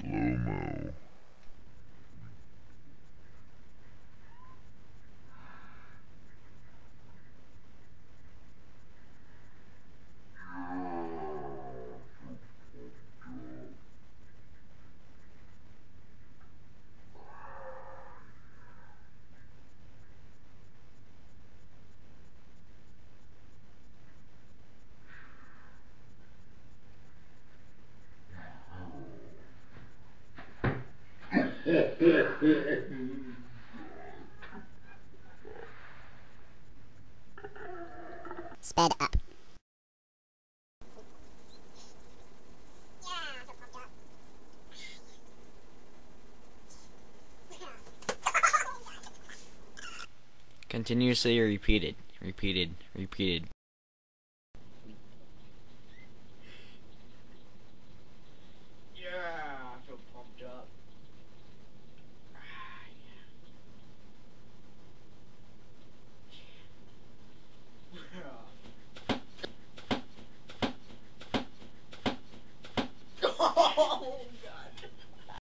Slow-mo. Sped up. Continuously repeated, repeated, repeated. oh,